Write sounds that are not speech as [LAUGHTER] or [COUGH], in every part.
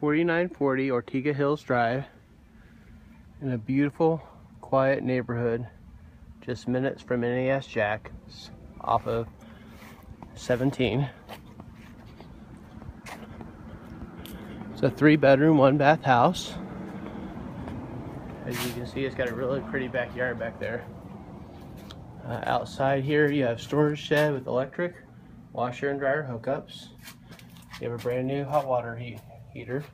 4940 Ortega Hills Drive in a beautiful, quiet neighborhood just minutes from NAS Jax off of 17. It's a three bedroom, one bath house. As you can see, it's got a really pretty backyard back there. Uh, outside here, you have storage shed with electric, washer and dryer hookups. You have a brand new hot water heat heater.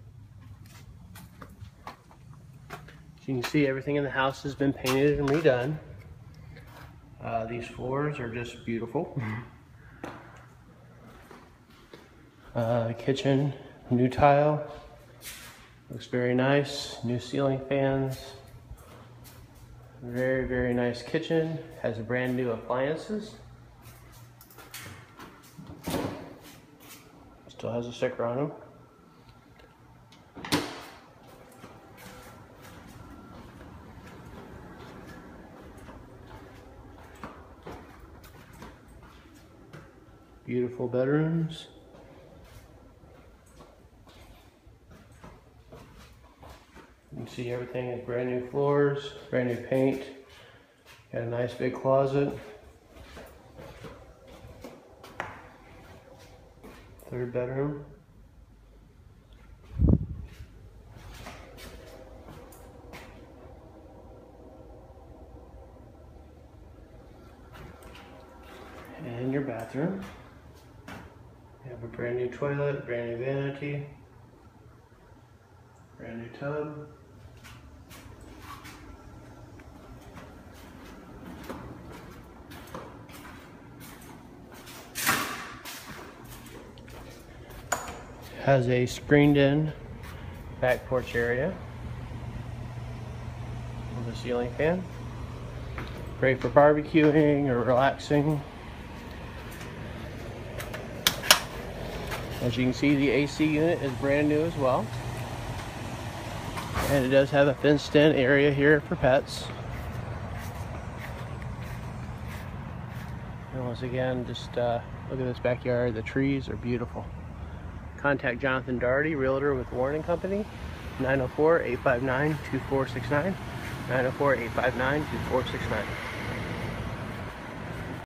As you can see, everything in the house has been painted and redone. Uh, these floors are just beautiful. [LAUGHS] Uh, kitchen, new tile, looks very nice. New ceiling fans, very, very nice kitchen, has brand new appliances. Still has a sticker on them. Beautiful bedrooms. You can see everything is brand new floors, brand new paint. Got a nice big closet. Third bedroom. And your bathroom. You have a brand new toilet, brand new vanity, brand new tub. Has a screened in back porch area with a ceiling fan. Great for barbecuing or relaxing. As you can see, the AC unit is brand new as well. And it does have a fenced in area here for pets. And once again, just uh, look at this backyard. The trees are beautiful. Contact Jonathan Daugherty, Realtor with Warren & Company, 904-859-2469, 904-859-2469.